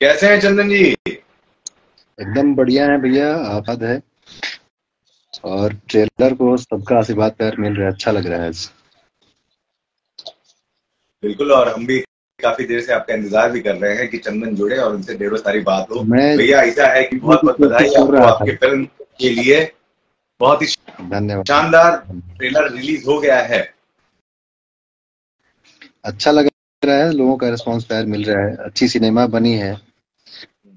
कैसे हैं चंदन जी? एकदम बढ़िया है भैया आबाद है। और ट्रेलर को सबका आशीर्वाद प्यार मिल रहा है अच्छा लग रहा है बिल्कुल और हम भी काफ़ी देर से आपका इंतज़ार भी कर रहे हैं कि चंदन जुड़े और उनसे ढेरों सारी बात हो। भैया ऐसा है कि बहुत बहुत बधाई आपको फ़िल्म के लिए। बहुत ही धन्यवाद। शानदार ट्रेलर रिलीज़ हो गया है। अच्छा लग रहा है लोगों का रिस्पांस प्यार मिल रहा है। अच्छी सिनेमा बनी है।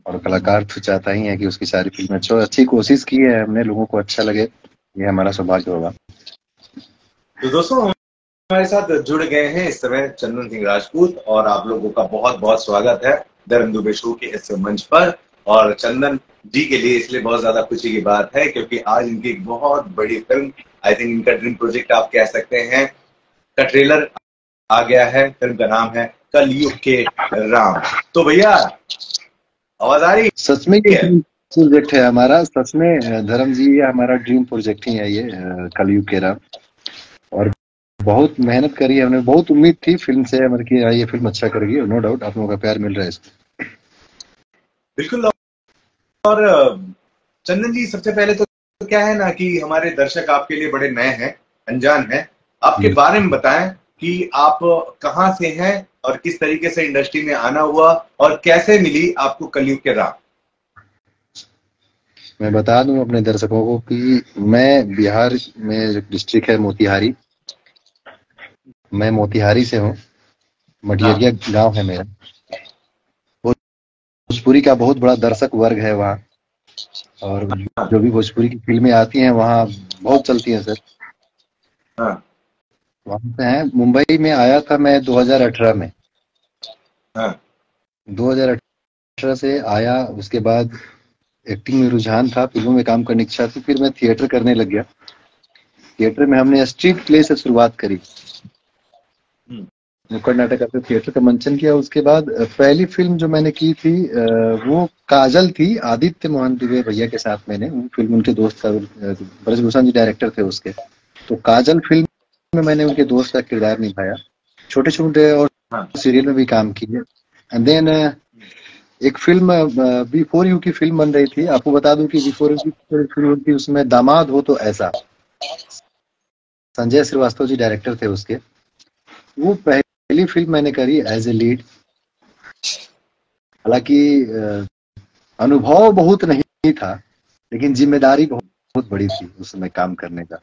और कलाकार तो चाहता ही है कि उसकी सारी फ़िल्में अच्छी। अच्छी कोशिश की है हमने, लोगों को अच्छा लगे, ये हमारा सौभाग्य होगा। तो दोस्तों हमारे साथ जुड़ गए हैं इस समय चंदन सिंह राजपूत और आप लोगों का बहुत बहुत स्वागत है दरन दुबे शो के इस मंच पर। और चंदन जी के लिए इसलिए बहुत ज़्यादा खुशी की बात है क्योंकि आज इनकी एक बहुत बड़ी फ़िल्म आई थिंक इनका ड्रीम प्रोजेक्ट आप कह सकते हैं, का ट्रेलर आ गया है। फ़िल्म का नाम है कलयुग के राम। तो भैया आवाज़ आ रही? सच में ये प्रोजेक्ट है हमारा सच में धर्म जी ये हमारा ड्रीम प्रोजेक्ट ही है ये कलयुग के राम। और बहुत मेहनत करी है हमने बहुत उम्मीद थी फ़िल्म से हमारे कि हाँ, ये फ़िल्म अच्छा करेगी नो डाउट आप लोगों का प्यार मिल रहा है इसको। बिल्कुल और चंदन जी सबसे पहले तो क्या है ना कि हमारे दर्शक आपके लिए बड़े नए हैं अनजान हैं। आपके बारे में बताएँ कि आप कहाँ से हैं और किस तरीके से इंडस्ट्री में आना हुआ और कैसे मिली आपको कलयुग के राह मैं बता दूँ अपने दर्शकों को कि मैं बिहार में जो डिस्ट्रिक्ट है मोतिहारी मैं मोतिहारी से हूँ। मटियरिया गाँव है मेरा। भोजपुरी का बहुत बड़ा दर्शक वर्ग है वहाँ। और जो भी भोजपुरी की फ़िल्में आती हैं वहाँ बहुत चलती हैं सर। हाँ। वहाँ से हैं। मुंबई में आया था मैं 2018 में। हाँ। 2018 से आया उसके बाद एक्टिंग में रुझान था फ़िल्मों में काम करने की इच्छा थी फिर मैं थिएटर करने लग गया। थिएटर में हमने स्ट्रीट प्ले से शुरुआत करी। नुक्कड़ नाटक से थिएटर का मंचन किया। उसके बाद पहली फ़िल्म जो मैंने की थी वो काजल थी आदित्य मोहन दुबे भैया के साथ मैंने। वो फ़िल्म उनके दोस्त अ, ब्रजभूषण जी डायरेक्टर थे उसके। तो काजल फ़िल्म में मैंने उनके दोस्त का किरदार निभाया। छोटे छोटे और हाँ। सीरियल में भी काम किए। एंड देन एक फ़िल्म बिफोर यू की फ़िल्म बन रही थी। आपको बता दूँ कि बिफोर यू की फ़िल्म थी उसमें दामाद हो तो ऐसा। संजय श्रीवास्तव जी डायरेक्टर थे उसके। वो पहली फ़िल्म मैंने करी एज ए लीड हालाँकि अनुभव बहुत नहीं था लेकिन ज़िम्मेदारी बहुत बहुत बड़ी थी उस समय काम करने का।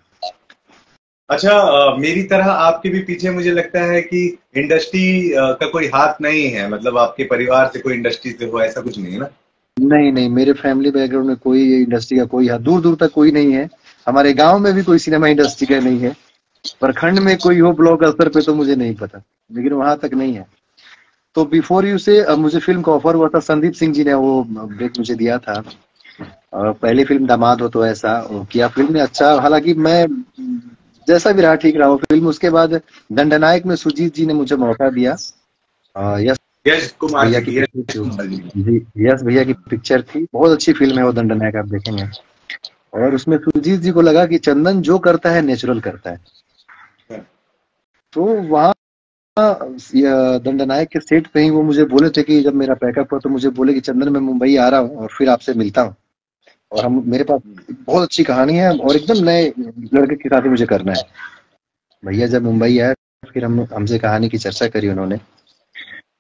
अच्छा मेरी तरह आपके भी पीछे मुझे लगता है कि इंडस्ट्री का कोई हाथ नहीं है मतलब आपके परिवार से कोई इंडस्ट्री से हो, ऐसा कुछ नहीं है ना? नहीं नहीं, मेरे फैमिली बैकग्राउंड में कोई इंडस्ट्री का कोई हाथ दूर दूर तक कोई नहीं है। हमारे गाँव में भी कोई सिनेमा इंडस्ट्री का नहीं है प्रखंड में कोई हो ब्लॉक स्तर पे तो मुझे नहीं पता, लेकिन वहाँ तक नहीं है। तो बिफोर यू से मुझे फ़िल्म का ऑफ़र हुआ था, संदीप सिंह जी ने वो ब्रेक मुझे दिया था। पहली फ़िल्म दामाद हो तो ऐसा किया। फ़िल्म ने अच्छा हालाँकि मैं जैसा भी रहा ठीक रहा। वो फ़िल्म उसके बाद दंडनायक में सुजीत जी ने मुझे मौका दिया। यश यश कुमार भैया की पिक्चर थी। यस भैया की पिक्चर थी। बहुत अच्छी फ़िल्म है वो दंडनायक आप देखेंगे। और उसमें सुजीत जी को लगा कि चंदन जो करता है नेचुरल करता है। तो वहाँ ये दंडनायक के सेट पे ही वो मुझे बोले थे कि जब मेरा पैकअप हुआ तो मुझे बोले कि चंदन मैं मुंबई आ रहा हूँ और फिर आपसे मिलता हूँ। और हम मेरे पास बहुत अच्छी कहानी है और एकदम नए लड़के के साथ ही मुझे करना है। भैया जब मुंबई आए फिर हम हमसे कहानी की चर्चा करी उन्होंने।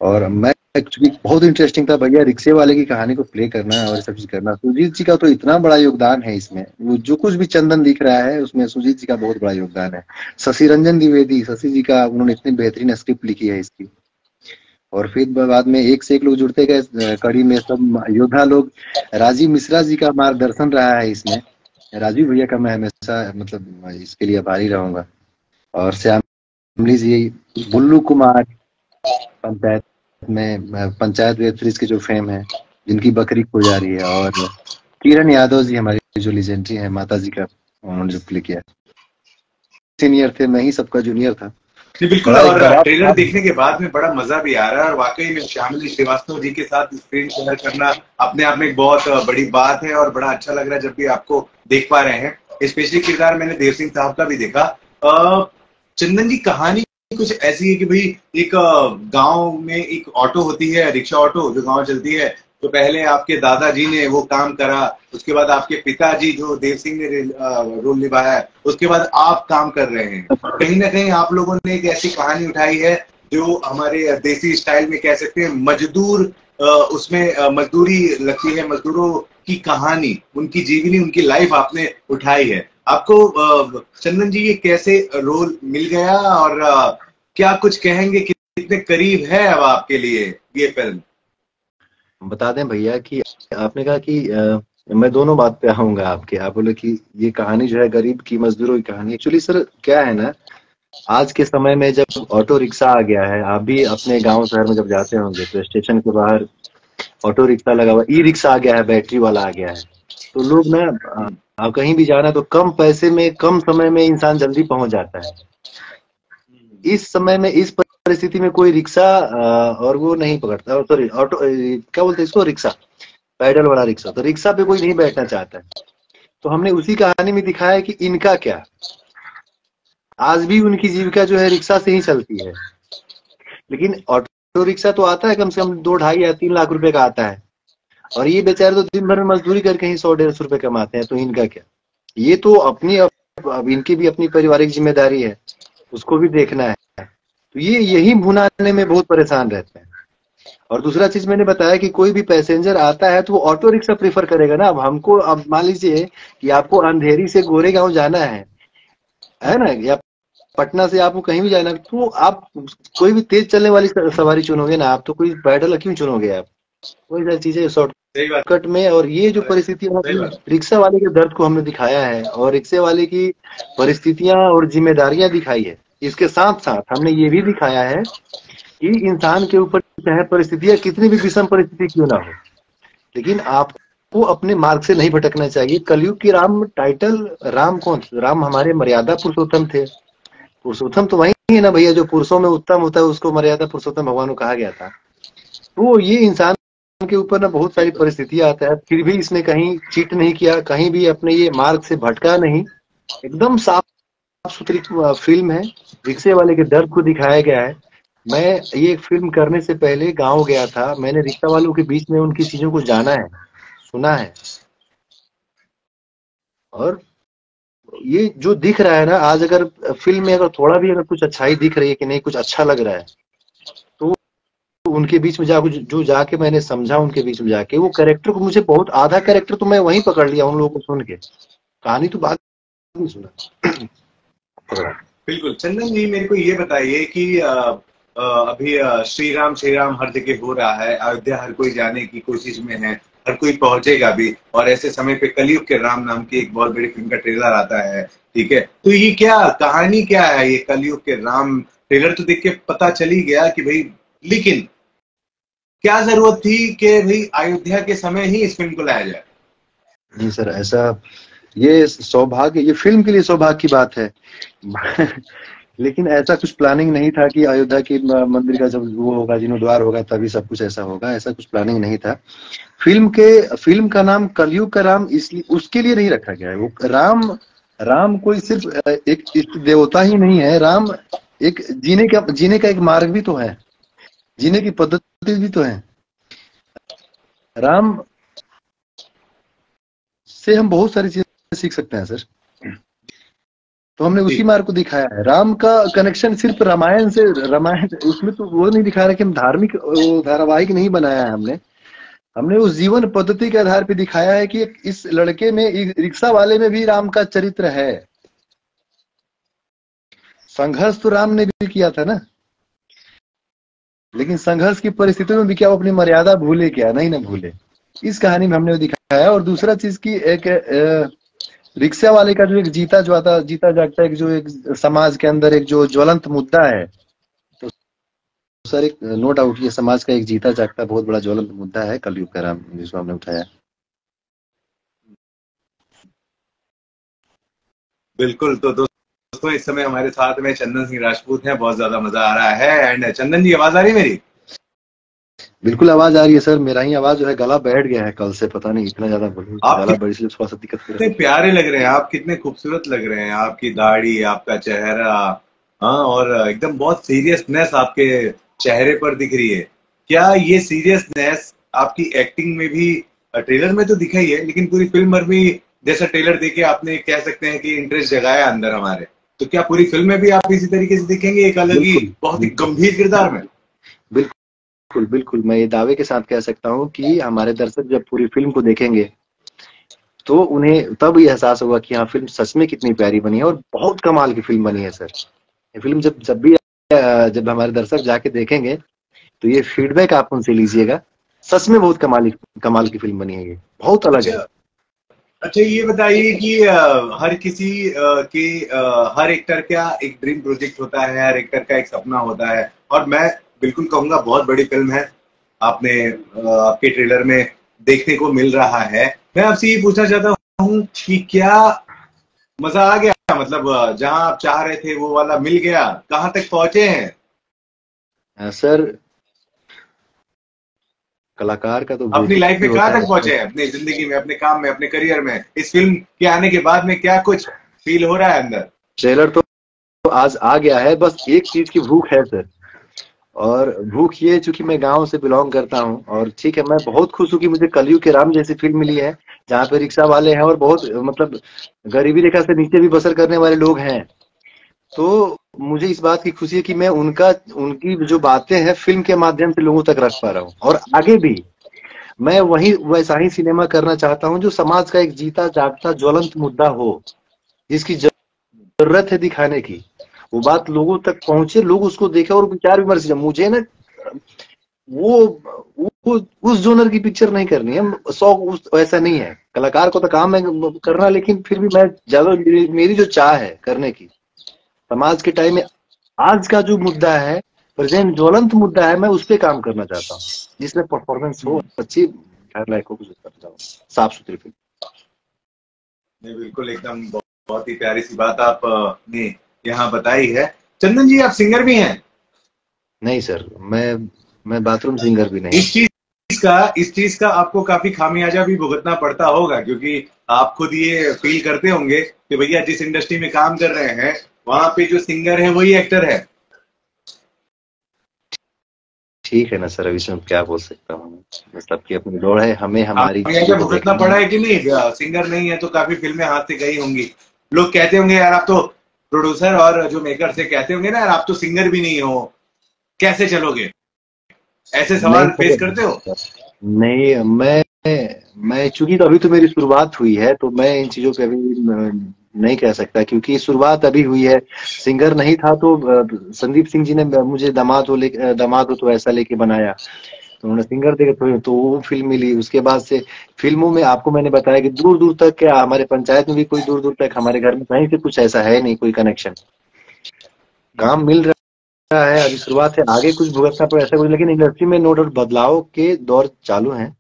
और मैं एक्चुअली बहुत इंटरेस्टिंग था। भैया रिक्शे वाले की कहानी को प्ले करना और सब चीज़ करना। सुजीत जी का तो इतना बड़ा योगदान है इसमें। वो जो कुछ भी चंदन दिख रहा है उसमें सुजीत जी का बहुत बड़ा योगदान है। शशि रंजन द्विवेदी शशि जी का उन्होंने इतनी बेहतरीन स्क्रिप्ट लिखी है इसकी। और फिर बाद में एक से एक लोग जुड़ते गए कड़ी में सब योद्धा लोग। राजीव मिश्रा जी का मार्गदर्शन रहा है इसमें। राजीव भैया का मैं हमेशा मतलब इसके लिए आभारी रहूँगा। और श्यामली जी, बुल्लू कुमार पंचायत में पंचायत वेब सीरीज़ के जो फेम है, जिनकी बकरी खो जा रही है। और किरण यादव जी हमारी जो लेजेंडरी है, माता जी का उन्होंने जो प्ले किया। सीनियर थे, मैं ही सबका जूनियर था। जी बिल्कुल और ट्रेलर देखने के बाद में बड़ा मज़ा भी आ रहा है और वाकई में श्यामली श्रीवास्तव जी के साथ स्क्रीन शेयर करना अपने आप में एक बहुत बड़ी बात है और बड़ा अच्छा लग रहा है जब भी आपको देख पा रहे हैं। स्पेशली किरदार मैंने देव सिंह साहब का भी देखा। चंदन जी कहानी कुछ ऐसी है कि भाई एक गाँव में एक ऑटो होती है रिक्शा ऑटो जो गाँव चलती है तो पहले आपके दादाजी ने वो काम करा, उसके बाद आपके पिताजी जो देव सिंह ने रोल निभाया, उसके बाद आप काम कर रहे हैं। कहीं ना कहीं आप लोगों ने एक ऐसी कहानी उठाई है जो हमारे देसी स्टाइल में कह सकते हैं मजदूर उसमें मजदूरी लगती है, मजदूरों की कहानी, उनकी जीवनी, उनकी लाइफ आपने उठाई है। आपको चंदन जी, ये कैसे रोल मिल गया और क्या कुछ कहेंगे कितने करीब है अब आपके लिए ये फ़िल्म बता दें भैया कि आपने कहा कि आ, मैं दोनों बात पे आऊँगा आपके। आप बोले कि ये कहानी जो है गरीब की मजदूरों की कहानी एक्चुअली सर क्या है ना आज के समय में जब ऑटो रिक्शा आ गया है आप भी अपने गाँव शहर में जब जाते होंगे तो स्टेशन के बाहर ऑटो रिक्शा लगा हुआ ई रिक्शा आ गया है बैटरी वाला आ गया है। तो लोग ना आप कहीं भी जाना तो कम पैसे में कम समय में इंसान जल्दी पहुँच जाता है। इस समय में इस परिस्थिति में कोई रिक्शा और वो नहीं पकड़ता। सॉरी ऑटो क्या बोलते हैं इसको? रिक्शा, पैडल वाला रिक्शा। तो रिक्शा पे कोई नहीं बैठना चाहता है। तो हमने उसी कहानी में दिखाया कि इनका क्या। आज भी उनकी जीविका जो है रिक्शा से ही चलती है। लेकिन ऑटो रिक्शा तो आता है, कम से कम दो ढाई या तीन लाख रुपए का आता है। और ये बेचारे तो दिन भर में मजदूरी करके ही सौ डेढ़ सौ रुपए कमाते हैं तो इनका क्या। ये तो अपनी, अब इनकी भी अपनी पारिवारिक ज़िम्मेदारी है। उसको भी देखना है। तो ये यही भुनाने में बहुत परेशान रहते हैं। और दूसरा चीज़ मैंने बताया कि कोई भी पैसेंजर आता है तो वो ऑटो रिक्शा प्रीफर करेगा ना। अब हमको अब मान लीजिए कि आपको अंधेरी से गोरेगांव जाना है है ना? या पटना से आपको कहीं भी जाना है तो आप कोई भी तेज चलने वाली सवारी चुनोगे ना आप तो कोई पैडल क्यों चुनोगे आप? वही सारी चीज़ें शॉर्टकट में और ये जो परिस्थिति रिक्शा वाले के दर्द को हमने दिखाया है और रिक्शे वाले की परिस्थितियाँ और जिम्मेदारियाँ दिखाई है। इसके साथ साथ हमने ये भी दिखाया है कि इंसान के ऊपर चाहे परिस्थितियाँ कितनी भी विषम परिस्थिति क्यों ना हो, लेकिन आपको अपने मार्ग से नहीं भटकना चाहिए। कलयुग की राम टाइटल राम कौन राम हमारे मर्यादा पुरुषोत्तम थे। पुरुषोत्तम तो वही है ना भैया, जो पुरुषों में उत्तम होता है, उसको मर्यादा पुरुषोत्तम भगवान को कहा गया था। तो ये इंसान के ऊपर ना बहुत सारी परिस्थितियाँ आता है, फिर भी इसने कहीं चीट नहीं किया, कहीं भी अपने ये मार्ग से भटका नहीं। एकदम साफ़ सुथरी फ़िल्म है। रिक्शे वाले के दर्द को दिखाया गया है। मैं ये फ़िल्म करने से पहले गाँव गया था। मैंने रिक्शा वालों के बीच में उनकी चीज़ों को जाना है, सुना है। और ये जो दिख रहा है ना, आज अगर फ़िल्म में अगर थोड़ा भी अगर कुछ अच्छाई दिख रही है कि नहीं, कुछ अच्छा लग रहा है तो उनके बीच में जा जो जाके मैंने समझा उनके बीच में जाके, वो कैरेक्टर को मुझे बहुत, आधा कैरेक्टर तो मैं वहीं पकड़ लिया उन लोगों को सुन के। कहानी तो बाद में बिल्कुल। चंदन जी मेरे को ये बताइए कि आ, आ, अभी श्री राम श्री राम हर जगह हो रहा है अयोध्या हर कोई जाने की कोशिश में है हर कोई पहुंचेगा भी और ऐसे समय पे कलयुग के राम नाम की एक बहुत बड़ी फ़िल्म का ट्रेलर आता है ठीक है? तो ये क्या कहानी क्या है ये कलयुग के राम? ट्रेलर तो देख के पता चली गया कि भाई लेकिन क्या ज़रूरत थी कि भाई अयोध्या के समय ही इस फ़िल्म को लाया जाए? नहीं सर ऐसा ये सौभाग्य, ये फ़िल्म के लिए सौभाग्य की बात है। लेकिन ऐसा कुछ प्लानिंग नहीं था कि अयोध्या के मंदिर का जब वो होगा जीर्णोद्वार होगा, तभी सब कुछ ऐसा होगा। ऐसा कुछ प्लानिंग नहीं था। फ़िल्म के फ़िल्म का नाम कलयुग का राम इसलिए, उसके लिए नहीं रखा गया है। वो राम राम कोई सिर्फ़ एक देवता ही नहीं है। राम एक, जीने का जीने का एक मार्ग भी तो है। जीने की पद्धति भी तो है। राम से हम बहुत सारी चीज़ें सीख सकते हैं सर। तो हमने उसी मार्ग को दिखाया है। राम का कनेक्शन सिर्फ़ रामायण से रामायण उसमें तो वो नहीं दिखा रहा कि हम धार्मिक धारावाहिक नहीं बनाया है हमने। हमने उस जीवन पद्धति के आधार पर दिखाया है कि इस लड़के में रिक्शा वाले में भी राम का चरित्र है। संघर्ष तो राम ने भी किया था ना। लेकिन संघर्ष की परिस्थितियों में भी क्या वो अपनी मर्यादा भूले क्या? नहीं ना भूले। इस कहानी में हमने दिखाया और दूसरा चीज़ की एक रिक्शा वाले का जो एक जीता जाता जीता जागता एक जो एक समाज के अंदर एक जो ज्वलंत मुद्दा है तो सर एक नो डाउट ये समाज का एक जीता जागता बहुत बड़ा ज्वलंत मुद्दा है, कलयुग का राम जिसको हमने उठाया। बिल्कुल तो दोस्तों, इस समय हमारे साथ में चंदन सिंह राजपूत हैं, बहुत ज़्यादा मज़ा आ रहा है एंड चंदन जी, आवाज़ आ रही है मेरी? बिल्कुल आवाज़ आ रही है सर। मेरा ही आवाज़ जो है गला बैठ गया है कल से पता नहीं इतना ज़्यादा गला बड़ी से थोड़ा सा दिक्कत कितने प्यारे लग रहे हैं आप कितने खूबसूरत लग रहे हैं आपकी दाढ़ी आपका चेहरा। हाँ और एकदम बहुत सीरियसनेस आपके चेहरे पर दिख रही है। क्या ये सीरियसनेस आपकी एक्टिंग में भी ट्रेलर में तो दिखा ही है लेकिन पूरी फ़िल्म भर भी जैसा ट्रेलर देखे आपने कह सकते हैं कि इंटरेस्ट जगाया अंदर हमारे। तो क्या पूरी फ़िल्म में भी आप इसी तरीके से दिखेंगे एक अलग ही बहुत ही गंभीर किरदार में? बिल्कुल बिल्कुल। मैं ये दावे के साथ कह सकता हूँ कि हमारे दर्शक जब पूरी फ़िल्म को देखेंगे तो उन्हें तब ये एहसास होगा कि हाँ फ़िल्म सच में कितनी प्यारी बनी है और बहुत कमाल की फ़िल्म बनी है सर। ये फ़िल्म जब जब भी जब हमारे दर्शक जाके देखेंगे तो ये फीडबैक आप उनसे लीजिएगा। सच में बहुत कमाल कमाल की फ़िल्म बनी है ये। बहुत अलग अच्छा, है। अच्छा ये बताइए कि हर किसी के हर एक्टर का एक ड्रीम प्रोजेक्ट होता है हर एक्टर का एक सपना होता है। और मैं बिल्कुल कहूँगा बहुत बड़ी फ़िल्म है। आपने आपके ट्रेलर में देखने को मिल रहा है। मैं आपसे ये पूछना चाहता हूँ कि क्या मज़ा आ गया? मतलब जहाँ आप चाह रहे थे वो वाला मिल गया। कहाँ तक पहुँचे हैं? सर कलाकार का तो अपनी लाइफ में कहाँ तक पहुँचे हैं? अपनी ज़िंदगी में अपने काम में अपने करियर में? इस फ़िल्म के आने के बाद में क्या कुछ फील हो रहा है अंदर? ट्रेलर तो आज आ गया है बस एक चीज़ की भूख है सर। और भूख ये चूँकि मैं गाँव से बिलोंग करता हूँ, और ठीक है, मैं बहुत खुश हूँ कि मुझे कलयुग के राम जैसी फ़िल्म मिली है, जहाँ पे रिक्शा वाले हैं और बहुत मतलब गरीबी रेखा से नीचे भी बसर करने वाले लोग हैं। तो मुझे इस बात की खुशी है कि मैं उनका, उनकी जो बातें हैं फ़िल्म के माध्यम से लोगों तक रख पा रहा हूँ। और आगे भी, मैं वही, वैसा ही सिनेमा करना चाहता हूँ, जो समाज का एक जीता, जागता, ज्वलंत मुद्दा हो, जिसकी ज़रूरत है दिखाने की। वो बात लोगों तक पहुँचे, लोग उसको देखे और विचार विमर्श मुझे ना, वो वो उस जोनर की पिक्चर नहीं करनी है। शौक उस वैसा नहीं है। कलाकार को तो काम है करना, लेकिन फिर भी मैं ज़्यादा, मेरी जो चाह है करने की, समाज के टाइम में आज का जो मुद्दा है, प्रेजेंट ज्वलंत मुद्दा है, मैं उस पर काम करना चाहता हूँ। जिसमें परफॉर्मेंस हो, अच्छी लायक हो। साफ़ सुथरी फ़िल्म। बिल्कुल एकदम बहुत ही प्यारी सी बात आपने यहाँ बताई है। चंदन जी आप सिंगर भी हैं? नहीं सर मैं मैं बाथरूम सिंगर भी नहीं इस चीज़ का इस चीज़ का आपको काफ़ी खामियाजा भी भुगतना पड़ता होगा क्योंकि आप खुद ये फील करते होंगे कि भैया जिस इंडस्ट्री में काम कर रहे हैं वहाँ पे जो सिंगर है वही एक्टर है। ठीक है ना सर अभी इसमें क्या बोल सकता हूँ? सबकी अपनी दौड़ है हमें हमारी भुगतना पड़ा है। कि नहीं? सिंगर नहीं है तो काफ़ी फ़िल्में हाथ से गई होंगी। लोग कहते होंगे यार आप तो प्रोड्यूसर और जो मेकर से कहते होंगे ना यार आप तो सिंगर भी नहीं हो कैसे चलोगे? ऐसे सवाल फेस करते हो? नहीं मैं मैं चूँकि तो अभी तो मेरी शुरुआत हुई है तो मैं इन चीज़ों पे अभी नहीं कह सकता क्योंकि शुरुआत अभी हुई है। सिंगर नहीं था तो संदीप सिंह जी ने मुझे दामाद हो ले दामाद हो तो ऐसा लेके बनाया। उन्होंने सिंगर देखे तो, तो वो फ़िल्म मिली। उसके बाद से फ़िल्मों में आपको मैंने बताया कि दूर दूर तक क्या हमारे पंचायत में भी कोई दूर दूर तक हमारे घर में कहीं से कुछ ऐसा है नहीं कोई कनेक्शन काम मिल रहा है अभी शुरुआत है आगे कुछ भुगतना पड़े ऐसा कुछ लेकिन इंडस्ट्री में नो डाउट बदलाव के दौर चालू है।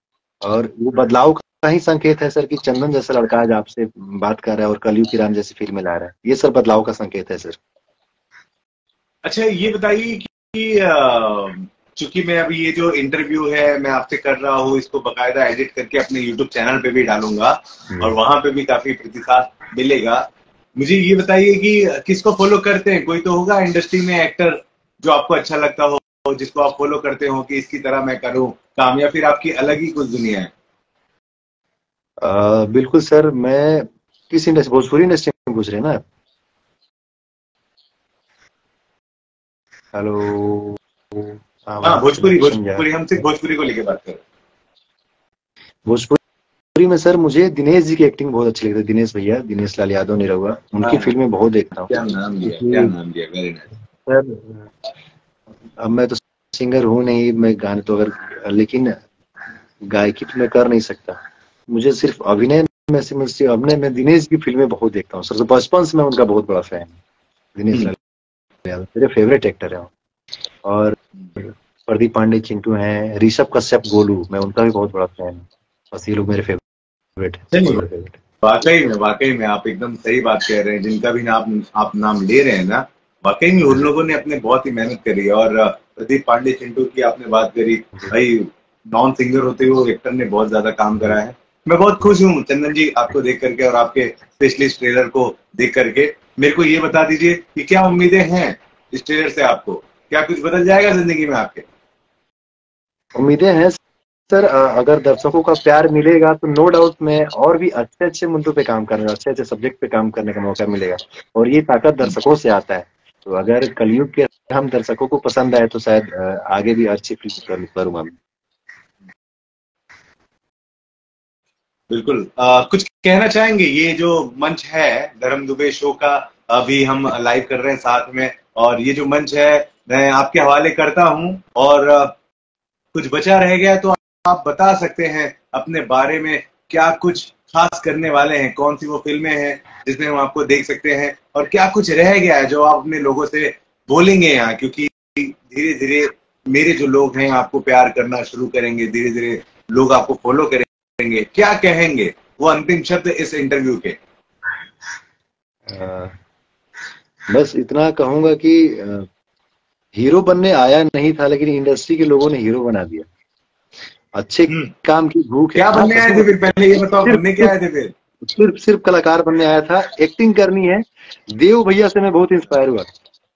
और वो बदलाव का ही संकेत है सर कि चंदन जैसा लड़का आज आपसे बात कर रहा है और कलयुग की राम जैसी फ़िल्म ला रहा है। ये सर बदलाव का संकेत है सर। अच्छा ये बताइए कि चूँकि मैं अभी ये जो इंटरव्यू है मैं आपसे कर रहा हूँ इसको बकायदा एडिट करके अपने यूट्यूब चैनल पे भी डालूँगा हम्म। और वहाँ पे भी काफ़ी प्रतिसाद मिलेगा। मुझे ये बताइए कि किसको फॉलो करते हैं? कोई तो होगा इंडस्ट्री में एक्टर जो आपको अच्छा लगता हो जिसको आप फॉलो करते हो कि इसकी तरह मैं करूँ काम या फिर आपकी अलग ही कुछ दुनिया है? आ, बिल्कुल सर मैं किस इंडस्ट्री भोजपुरी इंडस्ट्री में पूछ रहे ना? हेलो हाँ, हाँ भोजपुरी भोजपुरी हम सिर्फ़ भोजपुरी को लेके बात कर भोजपुरी में सर मुझे दिनेश जी की एक्टिंग बहुत अच्छी लगती है। दिनेश भैया दिनेश लाल यादव निरहुआ उनकी फ़िल्में हाँ। बहुत देखता हूँ। क्या नाम दिया क्या नाम दिया वेरी सर अब मैं तो सिंगर हूँ नहीं मैं गाने तो अगर लेकिन गायकी तो मैं कर नहीं सकता। मुझे सिर्फ़ अभिनय में से अभिनय में दिनेश की फ़िल्में बहुत देखता हूँ। सर तो बचपन से मैं उनका बहुत बड़ा फ़ैन दिनेश हम्म। लाल यादव मेरे फेवरेट एक्टर है और प्रदीप पांडे चिंटू हैं ऋषभ कश्यप गोलू मैं उनका भी बहुत बड़ा फ़ैन हूँ। बस ये लोग मेरे फेवरेट वाकई में वाकई में आप एकदम सही बात कह रहे हैं। जिनका भी नाम आप नाम ले रहे हैं ना वाकई में उन लोगों ने अपने बहुत ही मेहनत करी और प्रदीप पांडे चिंटू की आपने बात करी भाई नॉन सिंगर होते हुए एक्टर ने बहुत ज़्यादा काम करा है। मैं बहुत खुश हूँ चंदन जी आपको देख करके और आपके स्पेशलिस्ट ट्रेलर को देख करके। मेरे को ये बता दीजिए कि क्या उम्मीदें हैं इस ट्रेलर से आपको? क्या कुछ बदल जाएगा ज़िंदगी में आपके? उम्मीदें हैं सर अगर दर्शकों का प्यार मिलेगा तो नो डाउट मैं और भी अच्छे अच्छे मुद्दों पे काम करने अच्छे अच्छे सब्जेक्ट पे काम करने का मौका मिलेगा और ये ताकत दर्शकों से आता है। तो अगर कलयुग के हम दर्शकों को पसंद आए तो शायद आगे भी अच्छी फ़िल्म करूँगा मैं बिल्कुल। आ, कुछ कहना चाहेंगे? ये जो मंच है धर्म दुबे शो का अभी हम लाइव कर रहे हैं साथ में। और ये जो मंच है, मैं आपके हवाले करता हूँ और कुछ बचा रह गया तो आप बता सकते हैं अपने बारे में क्या कुछ खास करने वाले हैं, कौन सी वो फ़िल्में हैं जिसमें हम आपको देख सकते हैं और क्या कुछ रह गया है जो आप अपने लोगों से बोलेंगे यहाँ? क्योंकि धीरे धीरे मेरे जो लोग हैं, आपको प्यार करना शुरू करेंगे धीरे धीरे लोग आपको फॉलो करेंगे। क्या कहेंगे? वो अंतिम शब्द इस इंटरव्यू के। बस इतना कहूँगा कि हीरो बनने आया नहीं था लेकिन इंडस्ट्री के लोगों ने हीरो बना दिया। अच्छे हम्म। काम की भूख क्या बनने आए थे फिर? पहले ये बताओ बनने क्या आए थे फिर? सिर्फ़ सिर्फ़ कलाकार बनने आया था। एक्टिंग करनी है। देव भैया से मैं बहुत इंस्पायर हुआ।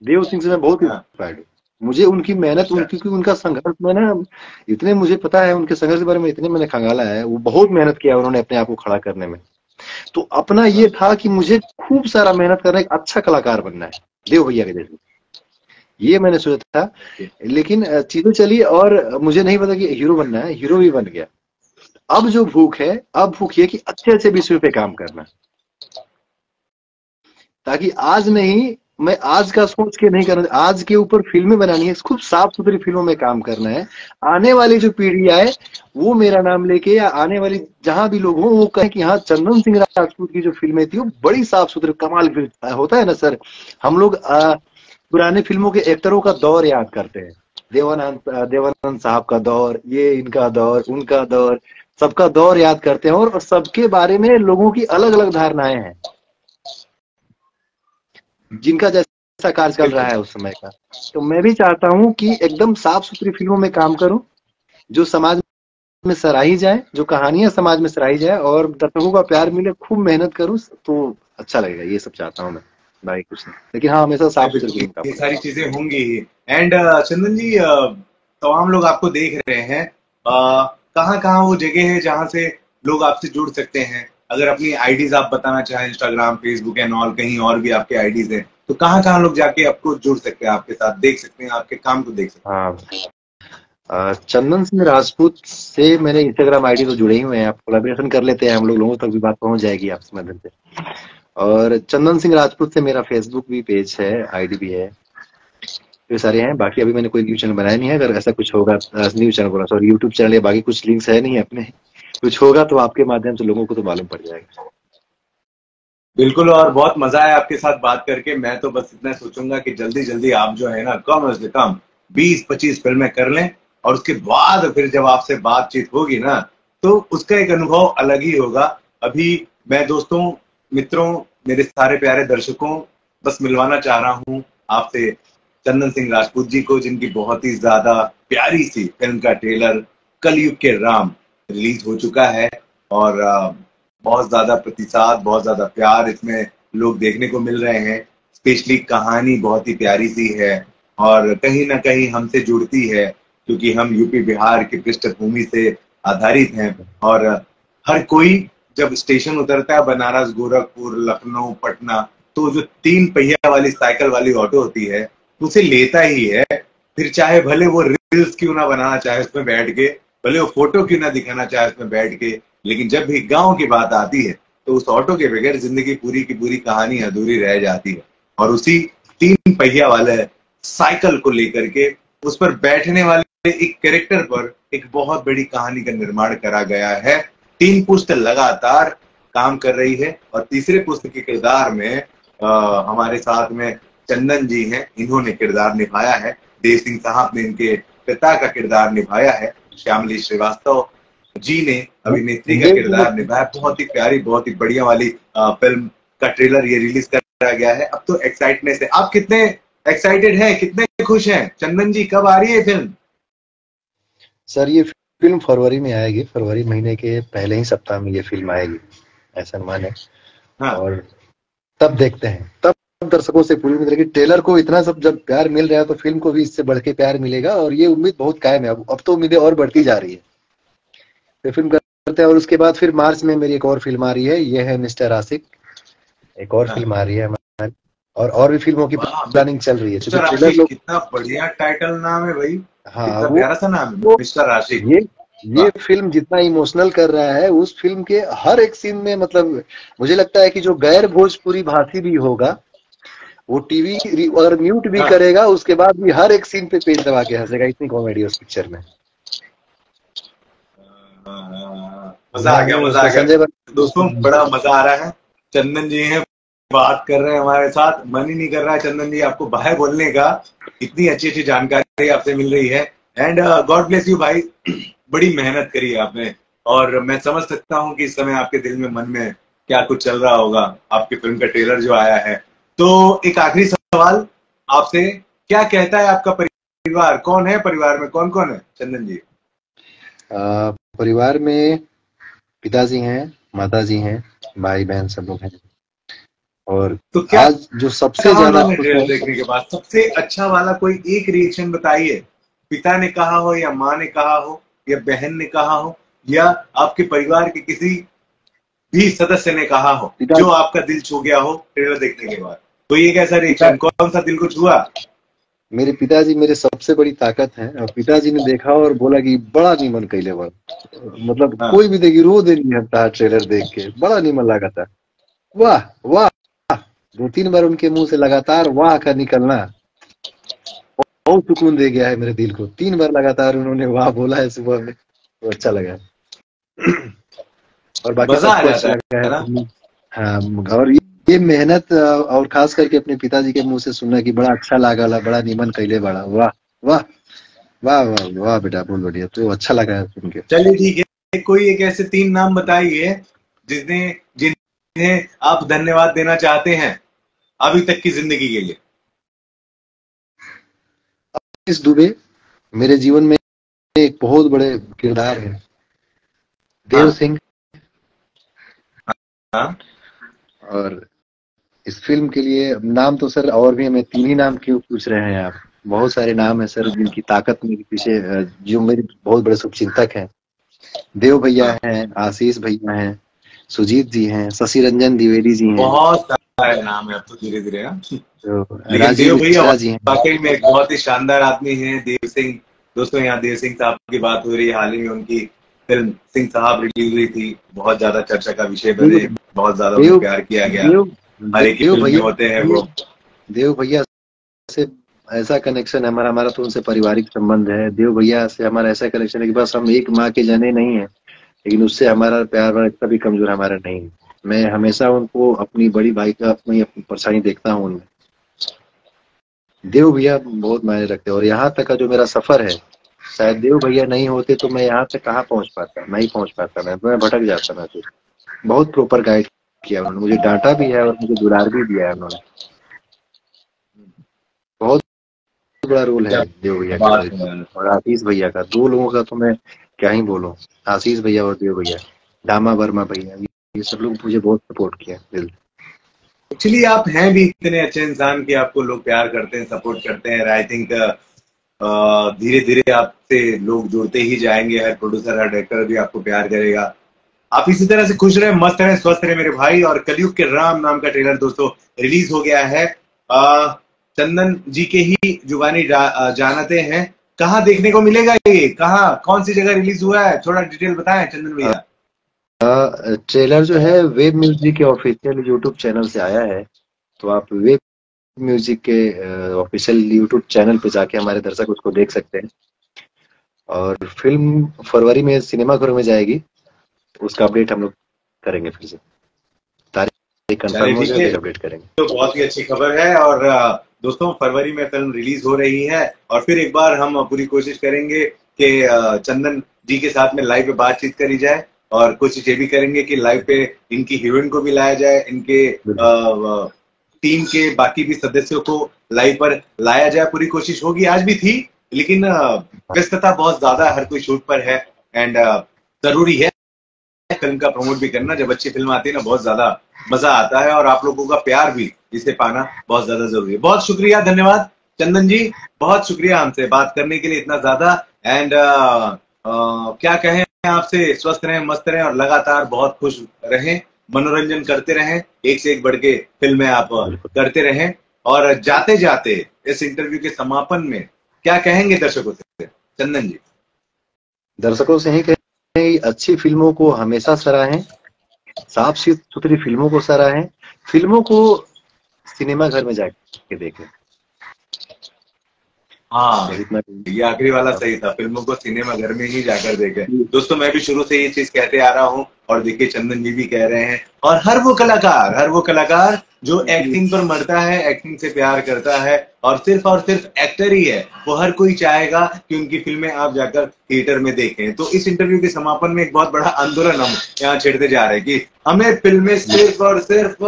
देव सिंह से मैं बहुत इंस्पायर्ड हाँ। हूँ। मुझे उनकी मेहनत अच्छा। उनकी उनका संघर्ष में ना इतने मुझे पता है उनके संघर्ष के बारे में इतने मैंने खंगाला है। वो बहुत मेहनत किया उन्होंने अपने आप को खड़ा करने में। तो अपना ये था कि मुझे खूब सारा मेहनत करना, एक अच्छा कलाकार बनना है। देव भैया के जैसे। ये मैंने सोचा था। लेकिन चीज़ें चली और मुझे नहीं पता कि हीरो बनना है, हीरो भी बन गया। अब जो भूख है, अब भूख ये कि अच्छे अच्छे विषय पे काम करना। ताकि आज नहीं मैं आज का सोच के नहीं करना आज के ऊपर फ़िल्में बनानी है, खूब साफ़ सुथरी फ़िल्मों में काम करना है। आने वाली जो पीढ़ी आए, वो मेरा नाम लेके या आने वाली जहाँ भी लोग हों, वो कहें कि हाँ चंदन सिंह राजपूत की जो फ़िल्में थी, वो बड़ी साफ़ सुथरी कमाल फ़िल्म होता है ना सर? हम लोग पुराने फ़िल्मों के एक्टरों का दौर याद करते हैं। देवानंद देवानंद साहब का दौर, ये इनका दौर, उनका दौर, सबका दौर याद करते हैं और सबके बारे में लोगों की अलग अलग धारणाएँ हैं। जिनका जैसा कार्य चल रहा है उस समय का। तो मैं भी चाहता हूँ कि एकदम साफ़ सुथरी फ़िल्मों में काम करूँ जो समाज में सराही जाए जो कहानियाँ समाज में सराही जाए और दर्शकों का प्यार मिले खूब मेहनत करूँ तो अच्छा लगेगा ये सब चाहता हूँ मैं भाई कुछ नहीं लेकिन हाँ हमेशा साफ़ सुथरी ये सारी चीज़ें होंगी ही। And uh, Chandan ji uh, तमाम लोग आपको देख रहे हैं। Uh, कहाँ कहाँ वो जगह है जहाँ से लोग आपसे जुड़ सकते हैं? अगर अपनी आईडीज आप बताना चाहें इंस्टाग्राम फेसबुक एंड ऑल कहीं और भी आपके आईडीज हैं तो कहाँ कहाँ लोग जाके आपको जुड़ सकते हैं, आपके साथ देख सकते हैं, आपके काम को देख सकते हैं? हाँ। चंदन सिंह राजपूत से मेरे इंस्टाग्राम आईडी तो जुड़े ही हुए हैं, आप कोलाब्रेशन कर लेते हैं, हम लोग लोगों तक भी बात पहुँच जाएगी आपसे माध्यम से। और चंदन सिंह राजपूत से मेरा फेसबुक भी पेज है आईडी भी है। ये सारे हैं, बाकी अभी मैंने कोई न्यूज़ चैनल बनाया नहीं है, अगर ऐसा कुछ होगा न्यूज़ चैनल बोला सॉरी यूट्यूब चैनल या बाकी कुछ लिंक्स है नहीं अपने। कुछ होगा तो आपके माध्यम से लोगों को तो मालूम पड़ जाएगा। बिल्कुल, और बहुत मज़ा आया आपके साथ बात करके। मैं तो बस इतना सोचूँगा कि जल्दी जल्दी आप जो है ना, कम से कम बीस पच्चीस फ़िल्में कर लें, और उसके बाद फिर जब आपसे बातचीत होगी ना तो उसका एक अनुभव अलग ही होगा। अभी मैं दोस्तों, मित्रों, मेरे सारे प्यारे दर्शकों, बस मिलवाना चाह रहा हूँ आपसे, चंदन सिंह राजपूत जी को, जिनकी बहुत ही ज़्यादा प्यारी सी फ़िल्म का ट्रेलर, कलयुग के राम। रिलीज़ हो चुका है और बहुत ज़्यादा प्रतिसाद, बहुत ज़्यादा प्यार इसमें लोग देखने को मिल रहे हैं। स्पेशली कहानी बहुत ही प्यारी सी है और कहीं ना कहीं हमसे जुड़ती है क्योंकि हम यूपी, बिहार की पृष्ठभूमि से आधारित हैं और हर कोई जब स्टेशन उतरता है, बनारस, गोरखपुर, लखनऊ, पटना तो जो तीन पहिया वाली साइकिल वाली ऑटो होती है, उसे लेता ही है। फिर चाहे भले वो रील्स क्यों ना बनाना, चाहे उसमें बैठ के भले वो फ़ोटो क्यों ना दिखाना चाहे उसमें बैठ के लेकिन जब भी गाँव की बात आती है तो उस ऑटो के बगैर ज़िंदगी पूरी की पूरी कहानी अधूरी रह जाती है। और उसी तीन पहिया वाले साइकिल को लेकर के उस पर बैठने वाले एक कैरेक्टर पर एक बहुत बड़ी कहानी का निर्माण करा गया है। तीन पुस्त लगातार काम कर रही है और तीसरे पुस्त के किरदार में आ, हमारे साथ में चंदन जी हैं। इन्होंने किरदार निभाया है। देव सिंह साहब ने इनके पिता का किरदार निभाया है। श्यामली श्रीवास्तव जी ने अभिनेत्री का किरदार निभाया। बहुत ही प्यारी बहुत ही बढ़िया वाली फ़िल्म का ट्रेलर ये रिलीज़ करा गया है। अब तो एक्साइटनेस है आप कितने एक्साइटेड हैं? कितने खुश हैं? चंदन जी कब आ रही है फ़िल्म? सर ये फ़िल्म फरवरी में आएगी। फरवरी महीने के पहले ही सप्ताह में ये फ़िल्म आएगी। ऐसा अनुमान है हाँ। और तब देखते हैं। तब दर्शकों से पूरी उम्मीद ट्रेलर को इतना सब जब प्यार मिल रहा है तो फ़िल्म को भी इससे बढ़ के प्यार मिलेगा और ये उम्मीद बहुत कायम है। अब अब तो उम्मीदें और बढ़ती जा रही है। फिर फ़िल्म करते हैं और उसके बाद फिर मार्च में मेरी एक और फ़िल्म आ रही है ये है मिस्टर आसिक। एक और हाँ। फ़िल्म आ रही है हमारी। और और भी फ़िल्मों की प्लानिंग चल रही है। ट्रेलर कितना बढ़िया टाइटल नाम है भाई। हाँ प्यारा सा नाम है मिस्टर आशिक ये ये फ़िल्म जितना इमोशनल कर रहा है उस फ़िल्म के हर एक सीन में मतलब मुझे लगता है कि जो गैर भोजपुरी भाषी भी होगा वो टीवी अगर म्यूट भी हाँ। करेगा उसके बाद भी हर एक सीन पे पेट दबा के हंसेगा इतनी कॉमेडी उस पिक्चर में। मज़ा आ गया मज़ा आ गया। दोस्तों बड़ा मज़ा आ रहा है। चंदन जी हैं बात कर रहे हैं हमारे साथ। मन ही नहीं कर रहा है चंदन जी आपको बाहर बोलने का। इतनी अच्छी अच्छी जानकारी आपसे मिल रही है। एंड गॉड ब्लेस यू भाई। बड़ी मेहनत करी है आपने। और मैं समझ सकता हूँ कि इस समय आपके दिल में मन में क्या कुछ चल रहा होगा। आपकी फ़िल्म का ट्रेलर जो आया है तो एक आखिरी सवाल आपसे क्या कहता है आपका परिवार? कौन है परिवार में? कौन कौन है चंदन जी? आ, परिवार में पिताजी हैं माताजी हैं भाई बहन सब लोग हैं। और तो क्या आज जो सबसे ज़्यादा ट्रेलर है- देखने के बाद सबसे अच्छा वाला कोई एक रिएक्शन बताइए। पिता ने कहा हो या माँ ने कहा हो या बहन ने कहा हो या आपके परिवार के किसी भी सदस्य ने कहा हो जो आपका दिल छू गया हो ट्रेलर देखने के बाद? तो ये कैसा रिएक्शन कौन सा दिल को छुआ? मेरे पिताजी मेरे सबसे बड़ी ताकत हैं। और पिताजी ने देखा और बोला कि बड़ा नीमन कैले बा मतलब हाँ। कोई भी देखी रो दे नहीं हटता है ट्रेलर देख के। बड़ा नीमन लगा था। वाह वाह। दो तीन बार उनके मुँह से लगातार वाह का निकलना। बहुत सुकून दे गया है मेरे दिल को। तीन बार लगातार उन्होंने वाह बोला है सुबह में। तो अच्छा लगा। और बाकी मज़ा आ जाता है हाँ। और ये मेहनत और खास करके अपने पिताजी के मुँह से सुनना कि बड़ा अच्छा लागल है, बड़ा नीमन कैले बड़ा वाह वाह वाह वाह वाह बेटा बहुत बढ़िया। तो अच्छा लगा है सुन के। चलिए ठीक है। कोई एक ऐसे तीन नाम बताइए जिसने जिन्हें आप धन्यवाद देना चाहते हैं अभी तक की ज़िंदगी के लिए। इस दुबे मेरे जीवन में एक बहुत बड़े किरदार है। देव हाँ। सिंह। हाँ। और इस फ़िल्म के लिए नाम तो सर और भी हमें तीन ही नाम क्यों पूछ रहे हैं आप? बहुत सारे नाम है सर जिनकी ताकत मेरे पीछे जो मेरे बहुत बड़े शुभचिंतक हैं। देव भैया हैं आशीष भैया हैं सुजीत जी हैं शशि रंजन द्विवेदी जी हैं। बहुत सारे नाम है अब तो धीरे धीरे हाँ। जो लेकिन राजीव देव भैया जी हैं। वाकई में एक बहुत ही शानदार आदमी हैं। देव सिंह दोस्तों यहाँ देव सिंह साहब की बात हो रही है। हाल ही में उनकी फ़िल्म सिंह साहब रिलीज़ हुई थी। बहुत ज़्यादा चर्चा का विषय बने बहुत ज़्यादा प्यार किया गया। देव भैया होते हैं वो? देव भैया से ऐसा कनेक्शन है हमारा हमारा तो उनसे पारिवारिक संबंध है। देव भैया से हमारा ऐसा कनेक्शन है कि बस हम एक माँ के जने नहीं है लेकिन उससे हमारा प्यार इतना भी कमज़ोर हमारा नहीं। है मैं हमेशा उनको अपनी बड़ी भाई का अपनी अपनी परेशानी देखता हूँ उनमें। देव भैया बहुत मायने रखते हैं और यहाँ तक का जो मेरा सफ़र है शायद देव भैया नहीं होते तो मैं यहाँ तक कहाँ पहुँच पाता? नहीं पहुँच पाता मैं मैं भटक जाता मैं बहुत प्रॉपर गाइड किया उन्होंने। मुझे डांटा भी है और मुझे दुलार भी दिया है उन्होंने। बहुत बड़ा रोल है देव भैया का। और आशीष भैया का। दो लोगों का तो मैं क्या ही बोलूँ। आशीष भैया और देव भैया दामा वर्मा भैया ये सब लोग मुझे बहुत सपोर्ट किया दिल। एक्चुअली आप हैं भी इतने अच्छे इंसान कि आपको लोग प्यार करते हैं सपोर्ट करते हैं आई थिंक धीरे धीरे आपसे लोग जुड़ते ही जाएँगे। हर प्रोड्यूसर हर डायरेक्टर भी आपको प्यार करेगा। आप इसी तरह से खुश रहे मस्त रहे स्वस्थ रहे मेरे भाई। और कलयुग के राम नाम का ट्रेलर दोस्तों रिलीज़ हो गया है। अ, चंदन जी के ही जुबानी जानते हैं। कहाँ देखने को मिलेगा ये? कहाँ कौन सी जगह रिलीज़ हुआ है? थोड़ा डिटेल बताएँ चंदन भैया। ट्रेलर जो है वेब म्यूज़िक के ऑफिशियल यूट्यूब चैनल से आया है। तो आप वेब म्यूज़िक के ऑफिशियल यूट्यूब चैनल पे जाके हमारे दर्शक उसको देख सकते हैं। और फ़िल्म फरवरी में सिनेमाघरों में जाएगी। उसका अपडेट हम लोग करेंगे फिर से। तारीख कंफर्म हो जाए अपडेट करेंगे। तो बहुत ही अच्छी खबर है और दोस्तों फरवरी में फ़िल्म रिलीज़ हो रही है और फिर एक बार हम पूरी कोशिश करेंगे कि चंदन जी के साथ में लाइव पे बातचीत करी जाए और कोशिश ये भी करेंगे कि लाइव पे इनकी हीरोइन को भी लाया जाए इनके टीम के बाकी भी सदस्यों को लाइव पर लाया जाए पूरी कोशिश होगी। आज भी थी लेकिन व्यस्तता बहुत ज़्यादा हर कोई शूट पर है एंड ज़रूरी है। फ़िल्म का प्रमोट भी करना जब अच्छी फ़िल्म आती है ना बहुत ज़्यादा मज़ा आता है और आप लोगों का प्यार भी इसे पाना बहुत ज़्यादा ज़रूरी है। बहुत शुक्रिया धन्यवाद। चंदन जी बहुत शुक्रिया हमसे बात करने के लिए इतना ज़्यादा। एंड uh, uh, क्या कहें आपसे? स्वस्थ रहें मस्त रहें और लगातार बहुत खुश रहें मनोरंजन करते रहें एक से एक बढ़ के फ़िल्में आप करते रहें। और जाते जाते इस इंटरव्यू के समापन में क्या कहेंगे दर्शकों से? चंदन जी। दर्शकों से ही कहें। अच्छी फ़िल्मों को हमेशा सराहें साफ़ सुथरी फ़िल्मों को सराहें, फ़िल्मों को सिनेमा घर में जाके देखें। हाँ। ये आखिरी वाला सही था। फ़िल्मों को सिनेमा घर में ही जाकर देखें। दोस्तों मैं भी शुरू से ये चीज़ कहते आ रहा हूँ और देखिए चंदन जी भी कह रहे हैं और हर वो कलाकार हर वो कलाकार जो एक्टिंग पर मरता है एक्टिंग से प्यार करता है और सिर्फ़ और सिर्फ़ एक्टर ही है वो हर कोई चाहेगा कि उनकी फ़िल्में आप जाकर थिएटर में देखें। तो इस इंटरव्यू के समापन में एक बहुत बड़ा आंदोलन हम यहाँ छेड़ते जा रहे हैं कि हमें फ़िल्में सिर्फ़ और सिर्फ़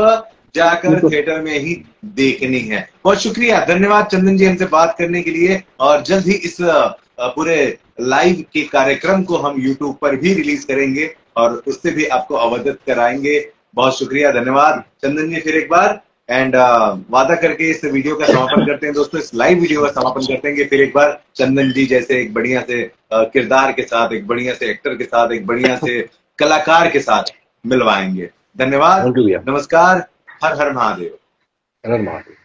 जाकर थिएटर में ही देखनी है। बहुत शुक्रिया। धन्यवाद चंदन जी हमसे बात करने के लिए और जल्द ही इस पूरे लाइव के कार्यक्रम को हम यूट्यूब पर भी रिलीज़ करेंगे और उससे भी आपको अवगत कराएँगे। बहुत शुक्रिया। धन्यवाद। चंदन जी फिर एक बार। एंड uh, वादा करके इस वीडियो का समापन करते हैं दोस्तों। इस लाइव वीडियो का समापन करते हैं फिर एक बार चंदन जी जैसे एक बढ़िया से uh, किरदार के साथ एक बढ़िया से एक्टर के साथ एक बढ़िया से कलाकार के साथ मिलवाएँगे। धन्यवाद। नमस्कार। हर हर महादेव। हर महादेव।